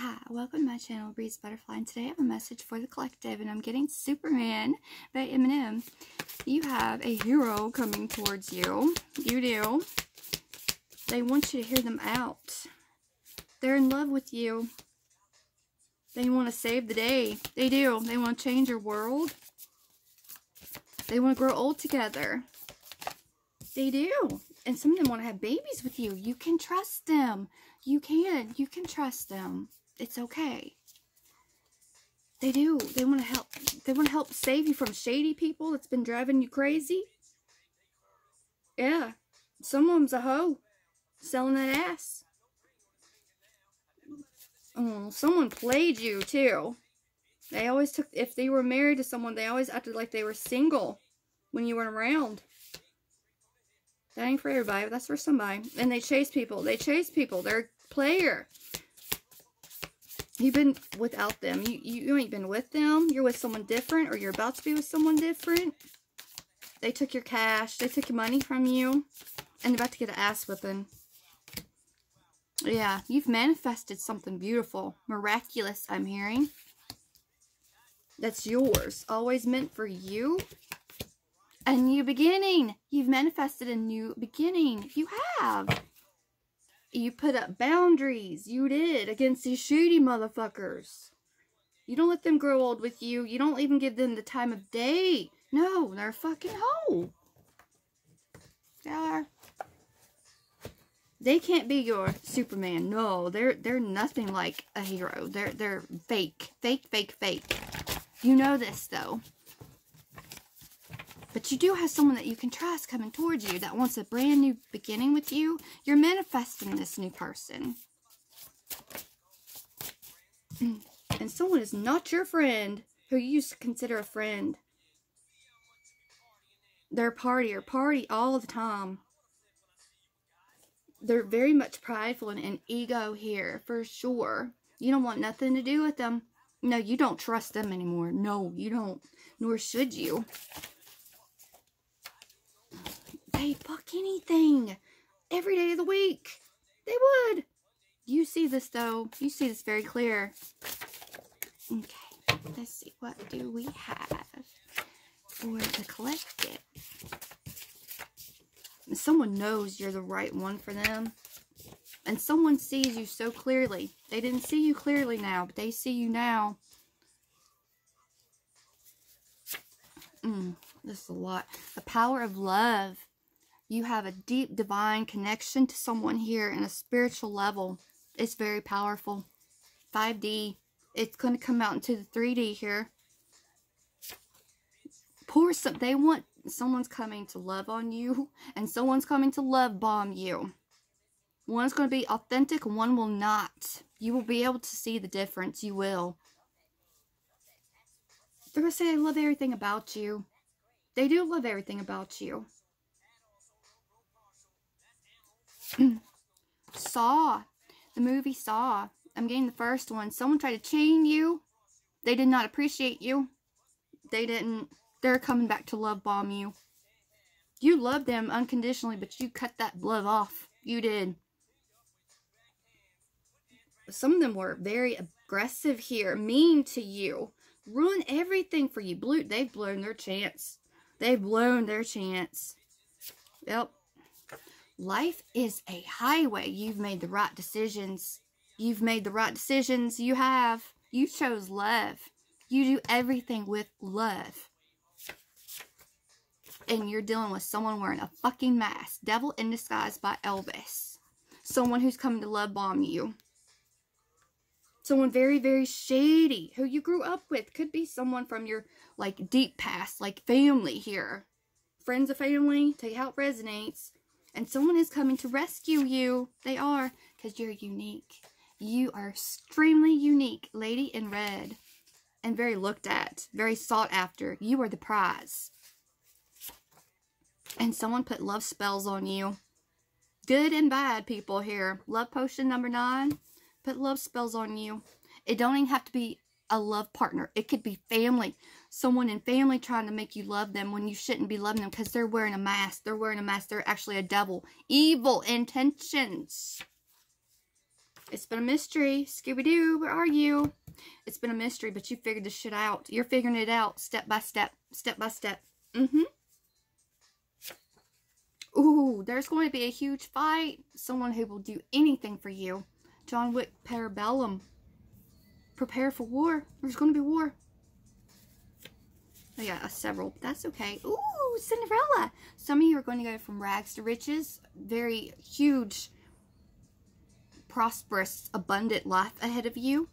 Hi, welcome to my channel, Breeze Butterfly, and today I have a message for the collective, and I'm getting Superman by Eminem. You have a hero coming towards you. You do. They want you to hear them out. They're in love with you. They want to save the day. They do. They want to change your world. They want to grow old together. They do. And some of them want to have babies with you. You can trust them. You can. You can trust them. It's okay. They do. They want to help. They want to help save you from shady people that's been driving you crazy. Yeah. Some of them's a hoe. Selling that ass. Oh, someone played you, too. They always took, if they were married to someone, they always acted like they were single when you weren't around. That ain't for everybody, but that's for somebody. And they chase people. They chase people. They're a player. You've been without them. You, you, you ain't been with them. You're with someone different or you're about to be with someone different. They took your cash. They took your money from you. And you're about to get an ass whipping. Yeah, you've manifested something beautiful. Miraculous, I'm hearing. That's yours. Always meant for you. A new beginning. You've manifested a new beginning. You have. You put up boundaries. You did against these shooty motherfuckers. You don't let them grow old with you. You don't even give them the time of day. No, they're fucking hoe. They are. They can't be your Superman. No, they're they're nothing like a hero. They're they're fake. Fake, fake, fake. You know this though. But you do have someone that you can trust coming towards you that wants a brand new beginning with you. You're manifesting this new person. And someone is not your friend who you used to consider a friend. They're a partier, party all the time. They're very much prideful and, and ego here, for sure. You don't want nothing to do with them. No, you don't trust them anymore. No, you don't. Nor should you. They fuck anything. Every day of the week. They would. You see this, though. You see this very clear. Okay. Let's see. What do we have for the collective? Someone knows you're the right one for them. And someone sees you so clearly. They didn't see you clearly now, but they see you now. Mm, this is a lot. The power of love. You have a deep divine connection to someone here in a spiritual level. It's very powerful. 5D. It's going to come out into the 3D here. Pour some. They want someone's coming to love on you and someone's coming to love bomb you. One's going to be authentic, one will not. You will be able to see the difference. You will. They're going to say they love everything about you. They do love everything about you. Saw. The movie Saw. I'm getting the first one. Someone tried to chain you. They did not appreciate you. They didn't. They're coming back to love bomb you. You loved them unconditionally, but you cut that love off. You did. Some of them were very aggressive here, mean to you, ruin everything for you. Blue, they've blown their chance. They've blown their chance. Yep. Life is a highway. You've made the right decisions. You've made the right decisions. You have. You chose love. You do everything with love. And you're dealing with someone wearing a fucking mask. Devil in Disguise by Elvis. Someone who's coming to love bomb you. Someone very, very shady who you grew up with. Could be someone from your, like, deep past, like family here. Friends of family. Take how it resonates. And someone is coming to rescue you. They are, because you're unique. You are extremely unique, lady in red. And very looked at, very sought after. You are the prize. And someone put love spells on you. Good and bad people here. Love potion number nine. Put love spells on you. It don't even have to be a love partner. It could be family. Someone in family trying to make you love them when you shouldn't be loving them because they're wearing a mask. They're wearing a mask. They're actually a devil. Evil intentions. It's been a mystery. Scooby-Doo, where are you? It's been a mystery, but you figured this shit out. You're figuring it out step by step, step by step. Mm-hmm. Ooh, there's going to be a huge fight. Someone who will do anything for you. John Wick Parabellum. Prepare for war. There's going to be war. Oh, yeah, uh, several. That's okay. Ooh, Cinderella. Some of you are going to go from rags to riches. Very huge, prosperous, abundant life ahead of you.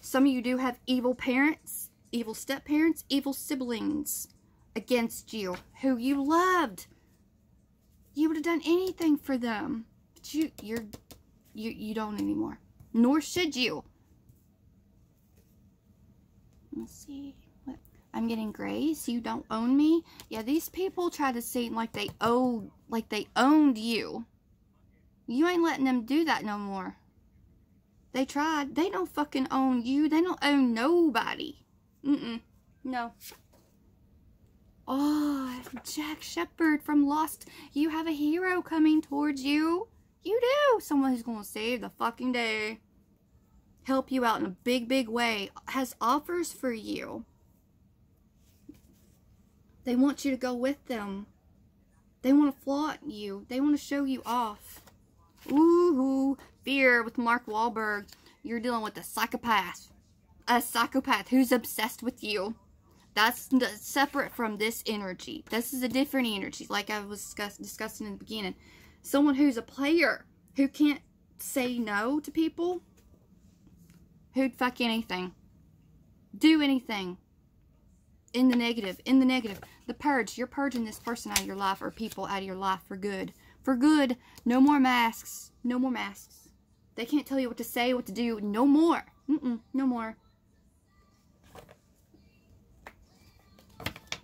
Some of you do have evil parents, evil step-parents, evil siblings against you who you loved. You would have done anything for them. But you, you're, you, you don't anymore. Nor should you. Let's see. I'm getting grace. You don't own me. Yeah, these people try to seem like they owe, like they owned you. You ain't letting them do that no more. They tried. They don't fucking own you. They don't own nobody. Mm-mm. No. Oh, Jack Shephard from Lost. You have a hero coming towards you. You do. Someone who's going to save the fucking day. Help you out in a big, big way. Has offers for you. They want you to go with them. They want to flaunt you. They want to show you off. Ooh, fear with Mark Wahlberg. You're dealing with a psychopath. A psychopath who's obsessed with you. That's separate from this energy. This is a different energy, like I was discuss discussing in the beginning. Someone who's a player, who can't say no to people, who'd fuck anything, do anything, in the negative, in the negative. The purge, you're purging this person out of your life or people out of your life for good. For good, no more masks, no more masks. They can't tell you what to say, what to do, no more. Mm-mm, no more.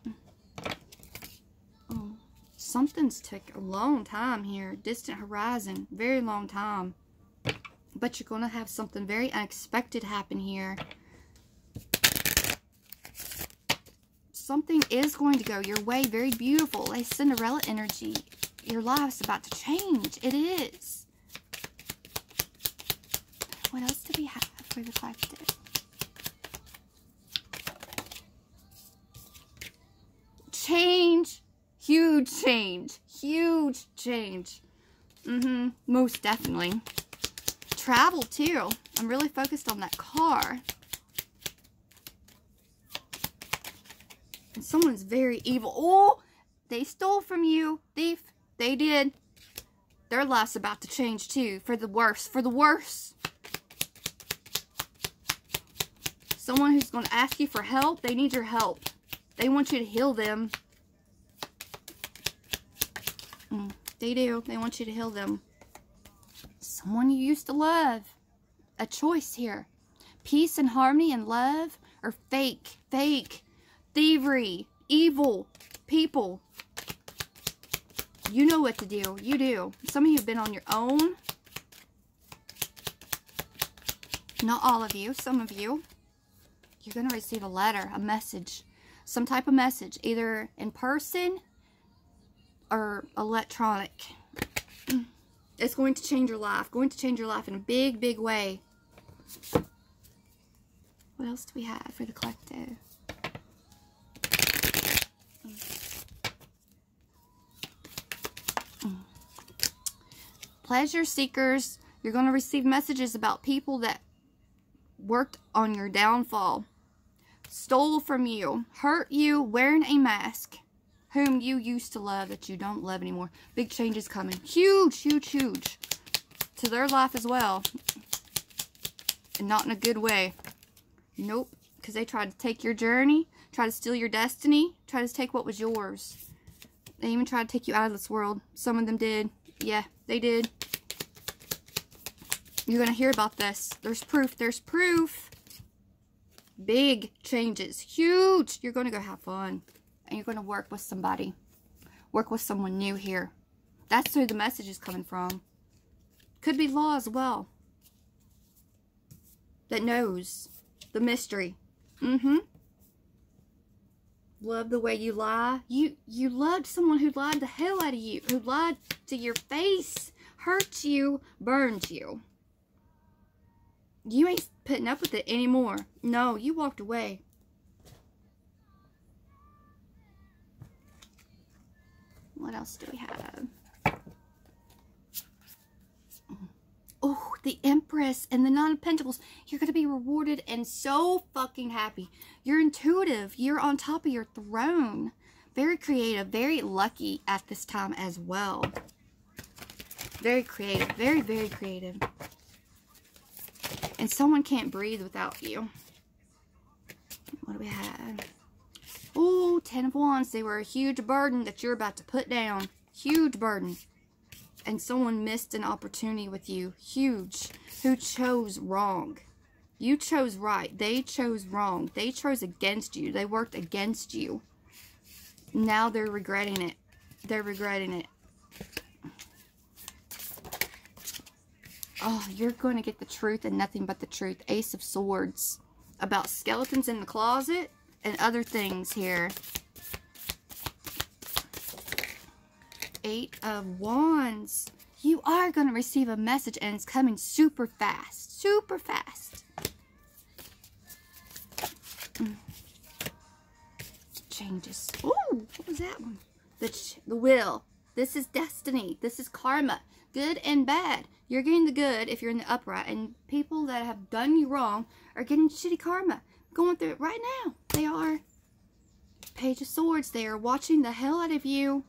Mm. Oh, something's took a long time here. Distant horizon. Very long time. But you're going to have something very unexpected happen here. Something is going to go your way. Very beautiful. A Cinderella energy. Your life's about to change. It is. What else do we have for the collective? Change Huge change. Huge change. Mm-hmm. Most definitely. Travel, too. I'm really focused on that car. Someone's very evil. Oh! They stole from you. Thief. They did. Their life's about to change, too. For the worse. For the worse. Someone who's going to ask you for help. They need your help. They want you to heal them. Mm, they do. They want you to heal them. Someone you used to love. A choice here. Peace and harmony and love or fake, fake, thievery, evil people. You know what to do. You do. Some of you have been on your own. Not all of you. Some of you. You're going to receive a letter, a message. Some type of message. Either in person or electronic. It's going to change your life. Going to change your life in a big, big way. What else do we have for the collective? Mm. Pleasure seekers, you're going to receive messages about people that worked on your downfall, stole from you, hurt you wearing a mask whom you used to love that you don't love anymore. Big changes coming. Huge, huge, huge. To their life as well. And not in a good way. Nope. Because they tried to take your journey, try to steal your destiny, try to take what was yours. They even tried to take you out of this world. Some of them did. Yeah, they did. You're going to hear about this. There's proof. There's proof. Big changes. Huge. You're going to go have fun and you're going to work with somebody. Work with someone new here. That's who the message is coming from. Could be law as well. That knows the mystery. Mm-hmm. Love the way you lie. You you loved someone who lied the hell out of you. Who lied to your face. Hurt you. Burned you. You ain't putting up with it anymore. No, you walked away. What else do we have? Oh, the Empress and the Nine of Pentacles. You're going to be rewarded and so fucking happy. You're intuitive. You're on top of your throne. Very creative. Very lucky at this time as well. Very creative. Very, very creative. And someone can't breathe without you. What do we have? Oh, Ten of Wands. They were a huge burden that you're about to put down. Huge burden. And someone missed an opportunity with you. Huge. Who chose wrong. You chose right. They chose wrong. They chose against you. They worked against you. Now they're regretting it. They're regretting it. Oh, you're going to get the truth and nothing but the truth. Ace of Swords. About skeletons in the closet and other things here. Eight of Wands. You are going to receive a message and it's coming super fast. Super fast. Mm. Changes. Ooh, what was that one? The, the will. This is destiny. This is karma. Good and bad. You're getting the good if you're in the upright. And people that have done you wrong are getting shitty karma going through it right now. They are. Page of Swords, they are watching the hell out of you.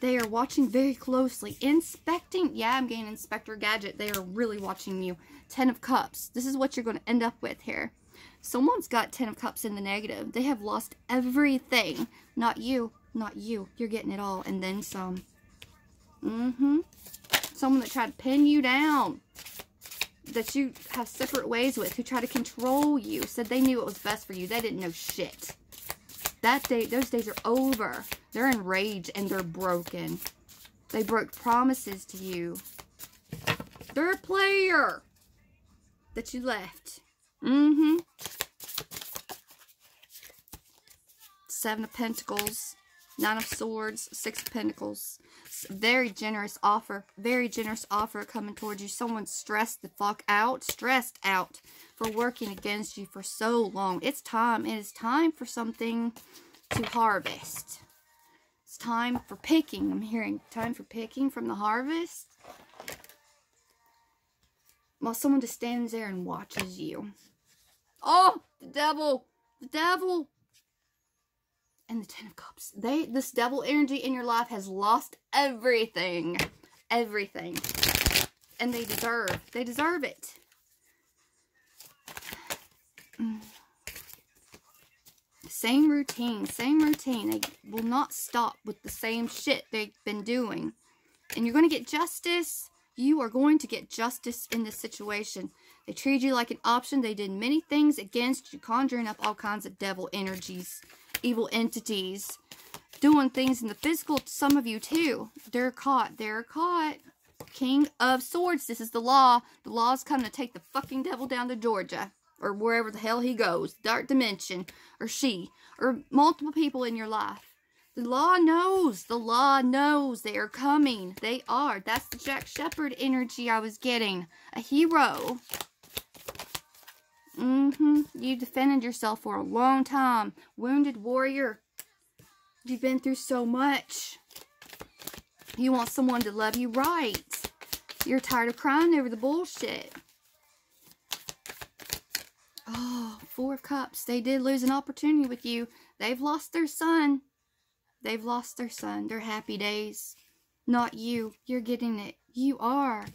They are watching very closely. Inspecting. Yeah, I'm getting Inspector Gadget. They are really watching you. Ten of Cups. This is what you're going to end up with here. Someone's got Ten of Cups in the negative. They have lost everything. Not you. Not you. You're getting it all. And then some. Mm-hmm. Someone that tried to pin you down that you have separate ways with, who try to control you, said they knew what was best for you. They didn't know shit. That day, those days are over. They're enraged and they're broken. They broke promises to you. They're a player that you left. Mm-hmm. Seven of Pentacles, Nine of Swords, Six of Pentacles very generous offer. Very generous offer coming towards you. Someone stressed the fuck out. Stressed out for working against you for so long. It's time. It is time for something to harvest. It's time for picking. I'm hearing time for picking from the harvest. While someone just stands there and watches you. Oh, the devil. The devil and the Ten of Cups. They, this devil energy in your life has lost everything. Everything. And they deserve, they deserve it. Same routine, same routine. They will not stop with the same shit they've been doing. And you're going to get justice. You are going to get justice in this situation. They treated you like an option. They did many things against you, conjuring up all kinds of devil energies evil entities doing things in the physical to some of you too. They're caught. They're caught. King of Swords. This is the law. The law's coming to take the fucking devil down to Georgia. Or wherever the hell he goes. Dark Dimension. Or she. Or multiple people in your life. The law knows. The law knows they are coming. They are. That's the Jack Shephard energy I was getting. A hero. Mm-hmm. You defended yourself for a long time. Wounded warrior. You've been through so much. You want someone to love you right. You're tired of crying over the bullshit. Oh, Four of Cups. They did lose an opportunity with you. They've lost their son. They've lost their son. Their happy days. Not you. You're getting it. You are.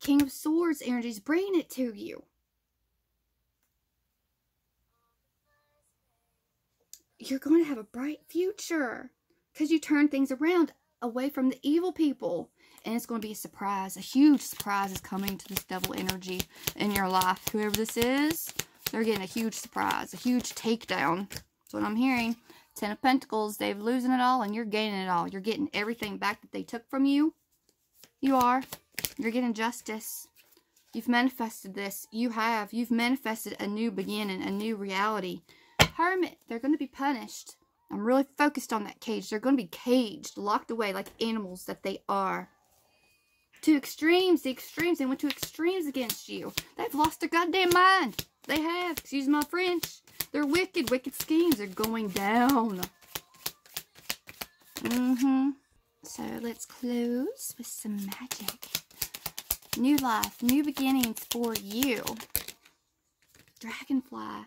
King of Swords energies bringing it to you. You're going to have a bright future because you turn things around away from the evil people. And it's going to be a surprise. A huge surprise is coming to this devil energy in your life. Whoever this is, they're getting a huge surprise. A huge takedown. That's what I'm hearing. Ten of Pentacles, they've losing it all and you're gaining it all. You're getting everything back that they took from you. You are. You're getting justice. You've manifested this. You have. You've manifested a new beginning, a new reality hermit, they're going to be punished. I'm really focused on that cage. They're going to be caged, locked away like animals that they are. to extremes, the extremes. They went to extremes against you. They've lost their goddamn mind. They have. Excuse my French. They're wicked. Wicked schemes They're going down. Mm-hmm. So let's close with some magic. New life, new beginnings for you. Dragonfly.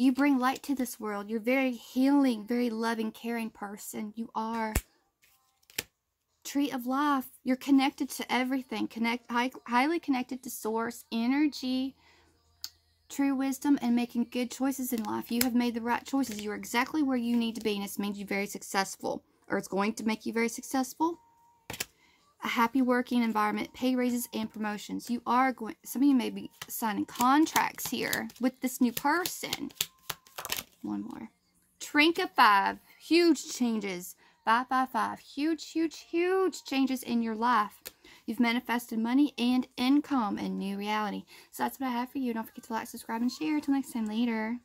You bring light to this world. You're very healing, very loving, caring person. You are. Tree of life. You're connected to everything. Connect, high, highly connected to source, energy, true wisdom, and making good choices in life. You have made the right choices. You're exactly where you need to be, and it's made you very successful. Or it's going to make you very successful a happy working environment, pay raises, and promotions. You are going, some of you may be signing contracts here with this new person. One more. Trinket 5, huge changes. 555, huge, huge, huge changes in your life. You've manifested money and income and new reality. So that's what I have for you. Don't forget to like, subscribe, and share. Until next time, later.